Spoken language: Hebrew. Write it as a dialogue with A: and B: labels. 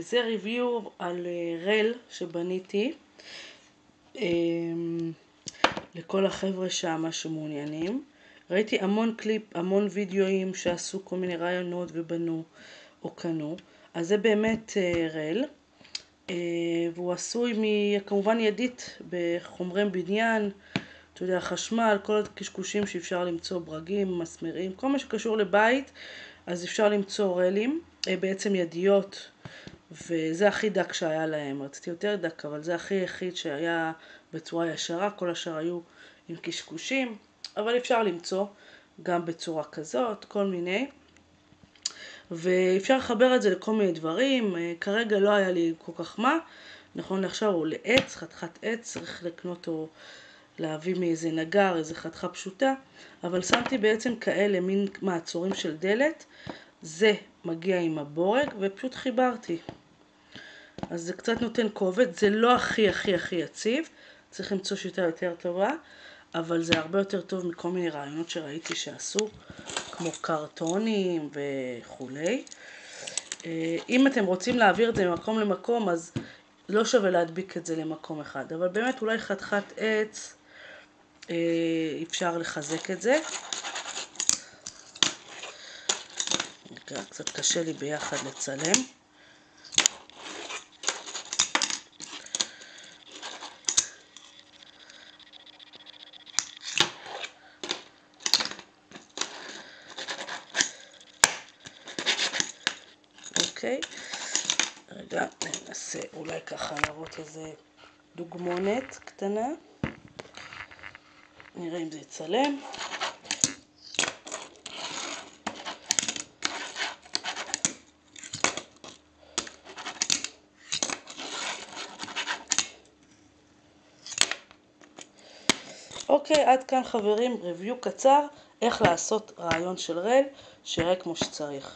A: זה ריוויו על רל שבניתי לכל החבר'ה שמה שמעוניינים. ראיתי המון קליפ, המון וידאוים שעשו כל מיני רעיונות ובנו או קנו. אז זה באמת רל, והוא עשוי כמובן ידית בחומרי בניין, אתה יודע, חשמל, כל הקשקושים שאפשר למצוא, ברגים, מסמרים, כל מה שקשור לבית, אז אפשר למצוא רלים, בעצם ידיות, וזה הכי דק שהיה להם, רציתי יותר דק, אבל זה הכי יחיד שהיה בצורה ישרה, כל השאר היו עם קשקושים, אבל אפשר למצוא גם בצורה כזאת, כל מיני, ואפשר לחבר את זה לכל מיני דברים, כרגע לא היה לי כל כך מה, נכון לעכשיו הוא לעץ, חתיכת עץ, צריך לקנות או להביא מאיזה נגר, איזה חתיכה פשוטה, אבל שמתי בעצם כאלה מין מעצורים של דלת, זה מגיע עם הבורג ופשוט חיברתי. אז זה קצת נותן כובד, זה לא הכי הכי הכי יציב, צריך למצוא שיטה יותר טובה, אבל זה הרבה יותר טוב מכל מיני רעיונות שראיתי שעשו, כמו קרטונים וכולי. אם אתם רוצים להעביר את זה ממקום למקום, אז לא שווה להדביק את זה למקום אחד, אבל באמת אולי חתיכת עץ אפשר לחזק את זה. קצת קשה לי ביחד לצלם. אוקיי, רגע, ננסה אולי ככה להראות איזה דוגמונת קטנה. נראה אם זה יצלם. אוקיי, עד כאן חברים, ריוויו קצר, איך לעשות רעיון של רל, שיראה כמו שצריך.